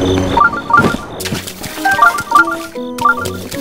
Thank you.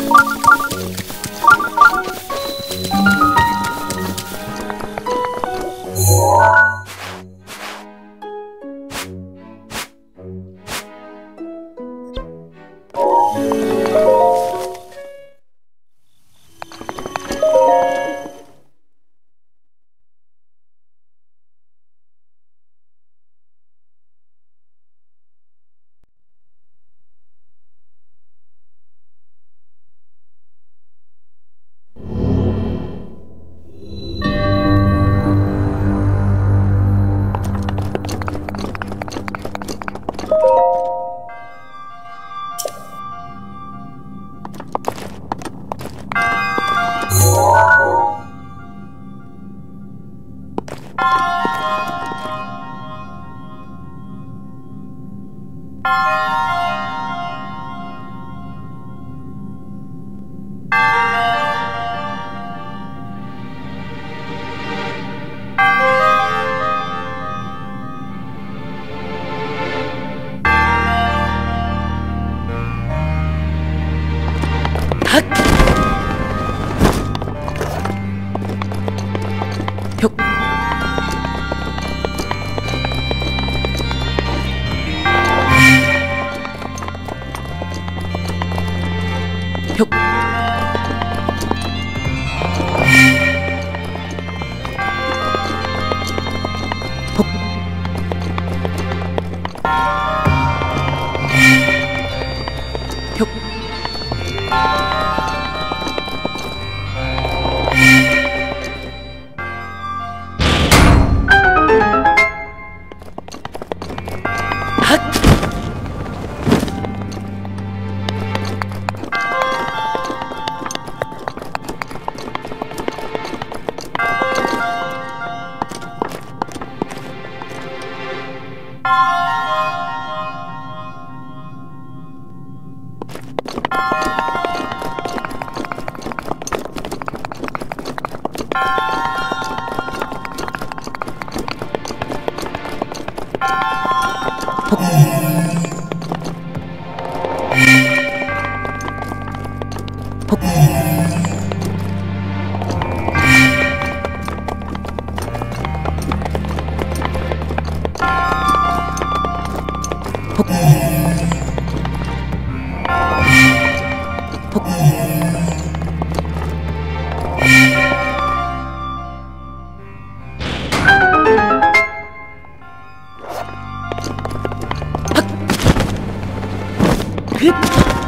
ひはっ Hit!